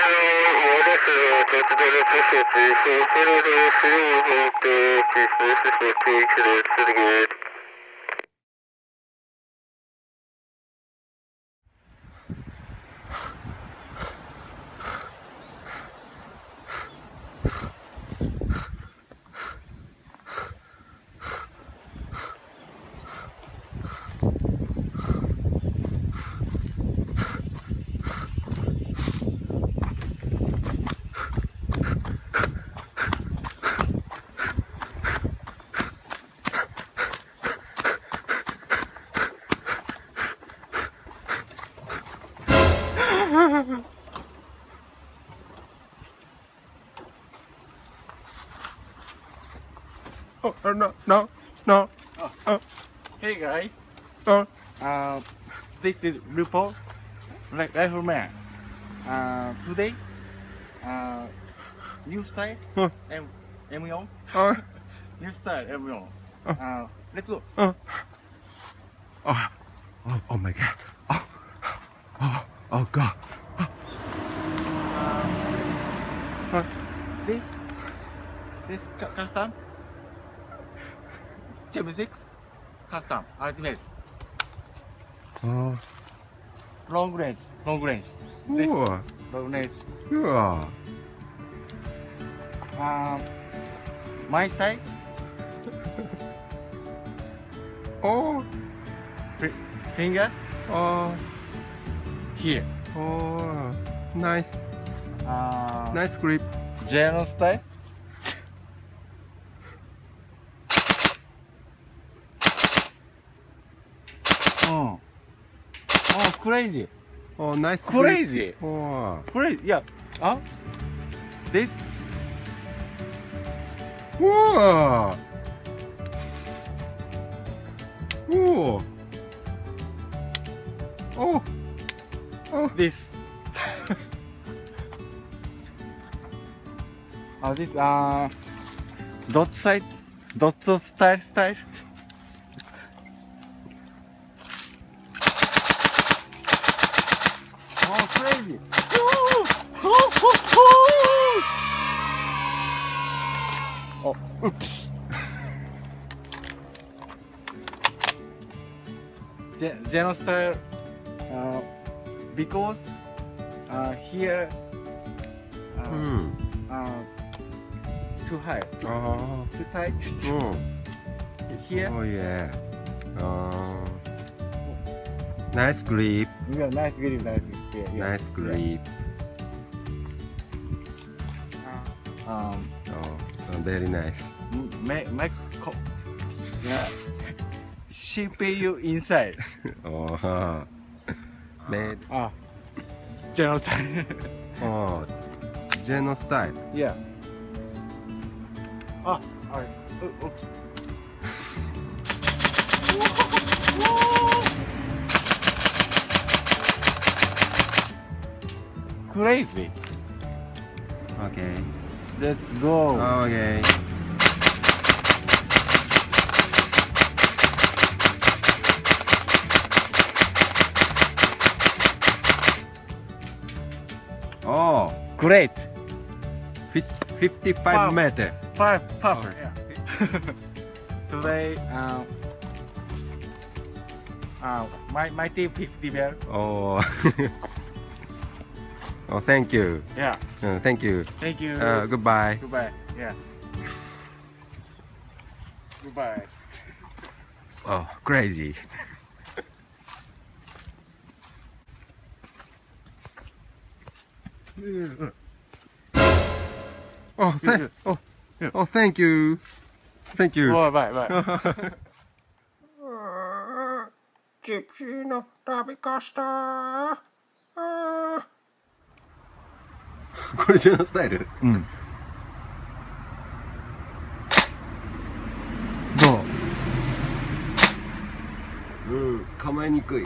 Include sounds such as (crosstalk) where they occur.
Thank you. Oh, no, no, no. Hey guys, Uh, uh, this is Lupo, like Rifleman. Uh, today, uh, new style, Huh. M M1, uh, (laughs) new style M1. Uh, let's go. uh. Oh, oh, oh my god. Oh, oh, oh god. Uh, this, this custom, Team 6, custom, ultimate, Oh, long range, long range. This Ooh. long range. yeah. Um, my style, (laughs) Oh, fi- finger oh, here. oh, nice, Uh, nice grip. General style. クレイジーおーナイスクレイジークレイジーいやあですおおおおおですあ、です、あ。どっちさい。どっちスタイル、スタイル。Oh, crazy. Oh, oops. Gen- style, uh, because uh, here uh, hmm. uh, too high, Oh, too tight. oh, (laughs) Here, oh yeah. Oh, nice grip. yeah, nice grip, nice grip. Yeah, yeah. Nice grip. Um, Oh, oh, very nice. my, my, co- yeah, CPU inside. Oh, huh. made. Ah, style. Oh, Geno style. yeah. Ah, alright. Oh, oops. Crazy. Okay. Let's go. Okay. Oh, Great. fif- 55 Wow. meter. Five. Yeah. (laughs) Today, um, uh, my my team 50 Bell. Oh. (laughs) oh, thank you. Yeah. Uh, thank you. Thank you. Uh, goodbye. Goodbye. Yeah. Goodbye. Oh, crazy. (laughs) oh, thank, oh, oh, thank you. Thank you. Oh, bye, bye. (laughs) ジプシーの旅かした これジェノスタイル。うん。どう？うん構えにくい